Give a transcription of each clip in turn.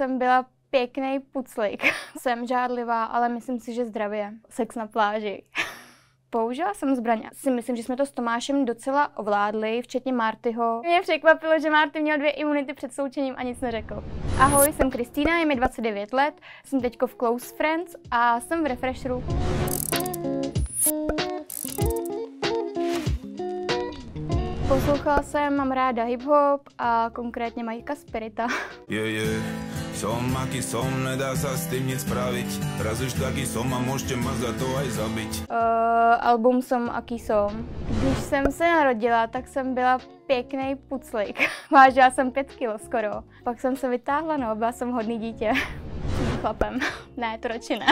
jsem byla pěkný puclík. jsem žádlivá, ale myslím si, že zdravě. Sex na pláži. Použila jsem zbraň. Si myslím, že jsme to s Tomášem docela ovládli, včetně Martyho. Mě překvapilo, že Marty měl dvě imunity před součením a nic neřekl. Ahoj, jsem Kristýna, je mi 29 let, jsem teďko v Close Friends a jsem v Refresheru. Poslouchala jsem, mám ráda hip-hop a konkrétně Majka Spirita. Yeah, yeah. Som aký som, nedá sa s tým nic spraviť. Raz už taký som a môžete ma za to aj zabiť. Uh, album Som aký som. Když jsem se narodila, tak jsem byla pěkný puclík. Vážila jsem pět kilo skoro. Pak jsem se vytáhla, no, byla jsem hodný dítě. Chlapem. Ne, to radši ne.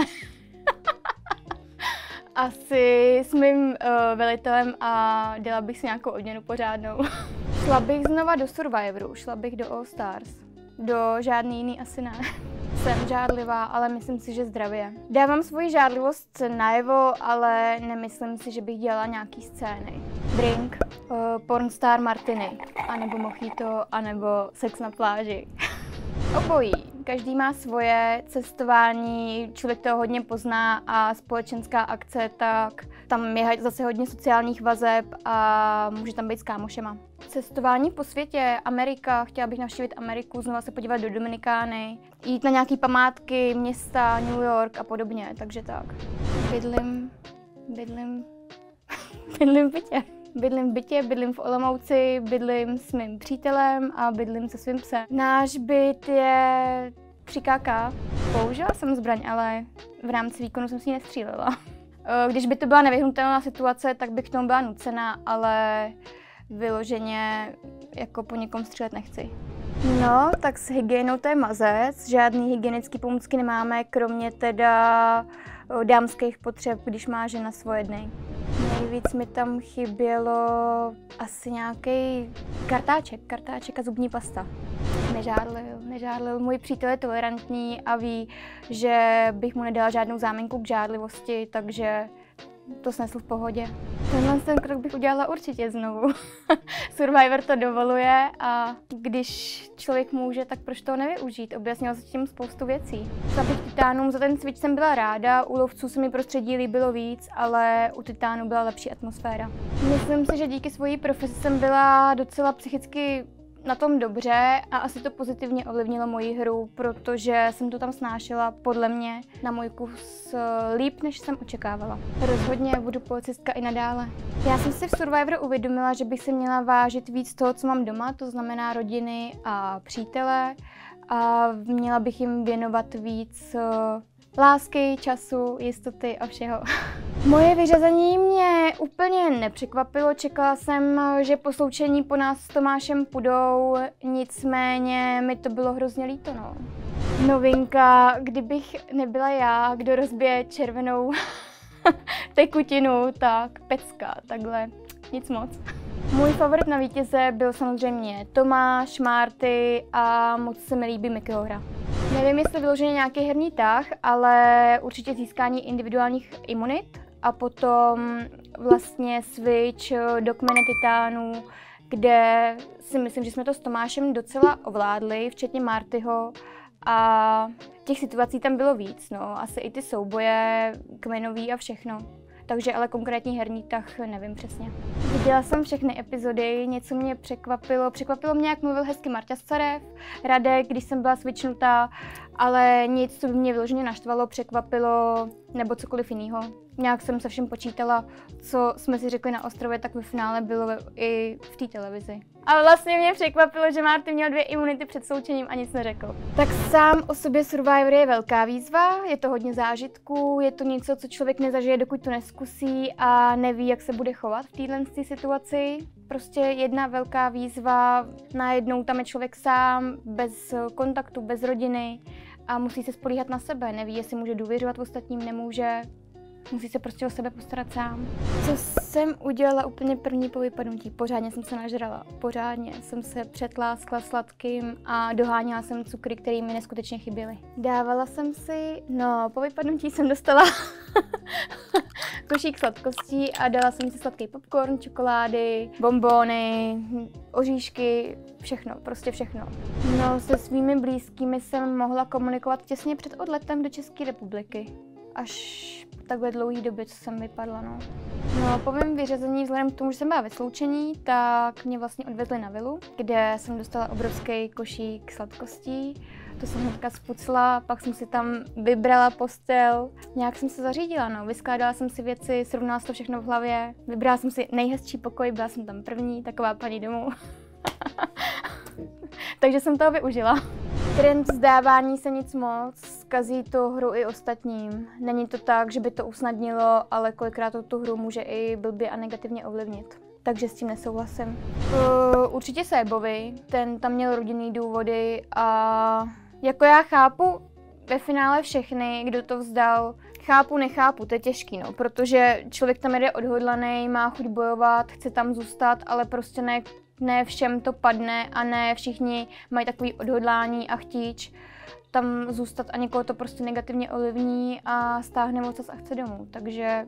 Asi s mým uh, velitelem a dělala bych si nějakou odměnu pořádnou. šla bych znova do Survivoru, šla bych do All Stars. Do žádný jiný asi ne. Jsem žádlivá, ale myslím si, že zdravě. Dávám svoji žádlivost najevo, ale nemyslím si, že bych dělala nějaký scény. Drink, uh, pornstar Martiny, anebo mojito, anebo sex na pláži. Obojí. Každý má svoje cestování, člověk to hodně pozná a společenská akce, tak tam je zase hodně sociálních vazeb a může tam být s kámošema. Cestování po světě, Amerika, chtěla bych navštívit Ameriku, znova se podívat do Dominikány, jít na nějaké památky, města, New York a podobně, takže tak. Bydlím, bydlím, bydlím v bytě. Bydlím v bytě, bydlím v Olomouci, bydlím s mým přítelem a bydlím se svým psem. Náš byt je 3KK. Použila jsem zbraň, ale v rámci výkonu jsem si ji nestřílela. Eh, když by to byla nevyhnutelná situace, tak bych k tomu byla nucena, ale vyloženě jako po někom střílet nechci. No, tak s hygienou to je mazec. Žádný hygienický pomůcky nemáme, kromě teda eh, dámských potřeb, když má žena svoje dny. Nejvíc mi tam chybělo asi nějaký kartáček, kartáček a zubní pasta. Nežádlil, nežádlil. Můj přítel je tolerantní a ví, že bych mu nedala žádnou záminku k žádlivosti, takže to snesl v pohodě. Tenhle ten krok bych udělala určitě znovu. Survivor to dovoluje a když člověk může, tak proč toho nevyužít? Objasnil se tím spoustu věcí. Za bych titánům, za ten cvič jsem byla ráda, u lovců se mi prostředí líbilo víc, ale u titánů byla lepší atmosféra. Myslím si, že díky svojí profesi jsem byla docela psychicky na tom dobře a asi to pozitivně ovlivnilo moji hru, protože jsem to tam snášela podle mě na můj kus eh, líp, než jsem očekávala. Rozhodně budu policistka i nadále. Já jsem si v Survivoru uvědomila, že bych si měla vážit víc toho, co mám doma, to znamená rodiny a přítele a měla bych jim věnovat víc eh, lásky, času, jistoty a všeho. Moje vyřazení mě úplně nepřekvapilo. Čekala jsem, že po sloučení po nás s Tomášem půjdou, nicméně mi to bylo hrozně líto. No. Novinka, kdybych nebyla já, kdo rozbije červenou tekutinu, tak pecka, takhle, nic moc. Můj favorit na vítěze byl samozřejmě Tomáš, Marty a moc se mi líbí Mickeyho hra. Nevím, jestli vyloženě nějaký herní tah, ale určitě získání individuálních imunit a potom vlastně switch do kmene titánů, kde si myslím, že jsme to s Tomášem docela ovládli, včetně Martyho a těch situací tam bylo víc, no, asi i ty souboje, kmenový a všechno takže ale konkrétní herní tah nevím přesně. Viděla jsem všechny epizody, něco mě překvapilo. Překvapilo mě, jak mluvil hezky Marta Scarev, Radek, když jsem byla svičnutá, ale nic, co by mě vyloženě naštvalo, překvapilo nebo cokoliv jiného. Nějak jsem se všem počítala, co jsme si řekli na ostrově, tak ve finále bylo i v té televizi. A vlastně mě překvapilo, že Marty měl dvě imunity před součením a nic neřekl. Tak sám o sobě Survivor je velká výzva, je to hodně zážitků, je to něco, co člověk nezažije, dokud to neskusí a neví, jak se bude chovat v této situaci. Prostě jedna velká výzva, najednou tam je člověk sám, bez kontaktu, bez rodiny a musí se spolíhat na sebe, neví, jestli může důvěřovat ostatním, nemůže, musí se prostě o sebe postarat sám. Co jsem udělala úplně první po vypadnutí? Pořádně jsem se nažrala, pořádně jsem se přetláskla sladkým a doháněla jsem cukry, které mi neskutečně chyběly. Dávala jsem si, no po vypadnutí jsem dostala košík sladkostí a dala jsem si sladký popcorn, čokolády, bombóny, oříšky, všechno, prostě všechno. No, se svými blízkými jsem mohla komunikovat těsně před odletem do České republiky. Až takhle dlouhý době, co jsem vypadla, no. No, po mém vyřazení, vzhledem k tomu, že jsem byla ve sloučení, tak mě vlastně odvezli na vilu, kde jsem dostala obrovský košík sladkostí. To jsem hnedka spucla, pak jsem si tam vybrala postel, nějak jsem se zařídila, no. Vyskládala jsem si věci, srovnala to všechno v hlavě, vybrala jsem si nejhezčí pokoj, byla jsem tam první, taková paní domů. Takže jsem toho využila. Trend vzdávání se nic moc, zkazí tu hru i ostatním. Není to tak, že by to usnadnilo, ale kolikrát to tu hru může i blbě a negativně ovlivnit. Takže s tím nesouhlasím. Uh, určitě Sébovi, ten tam měl rodinný důvody a jako já chápu ve finále všechny, kdo to vzdal, chápu, nechápu, to je těžký, no, protože člověk tam jde odhodlaný, má chuť bojovat, chce tam zůstat, ale prostě ne ne všem to padne a ne všichni mají takový odhodlání a chtíč tam zůstat a někoho to prostě negativně ovlivní a stáhne ocas a chce domů. Takže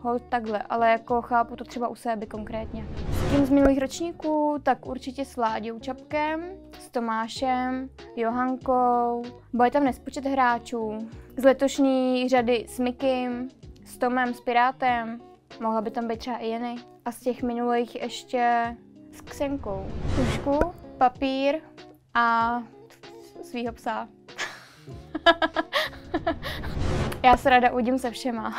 hold takhle, ale jako chápu to třeba u sebe konkrétně. S z minulých ročníků, tak určitě s Láďou Čapkem, s Tomášem, Johankou, bude tam nespočet hráčů. Z letošní řady s Mikim, s Tomem, s Pirátem, mohla by tam být třeba i Jeny. A z těch minulých ještě s ksenkou. Tušku, papír a svýho psa. Já se ráda uvidím se všema.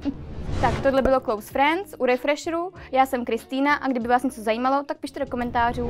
tak tohle bylo Close Friends u Refresheru. Já jsem Kristýna a kdyby vás něco zajímalo, tak pište do komentářů.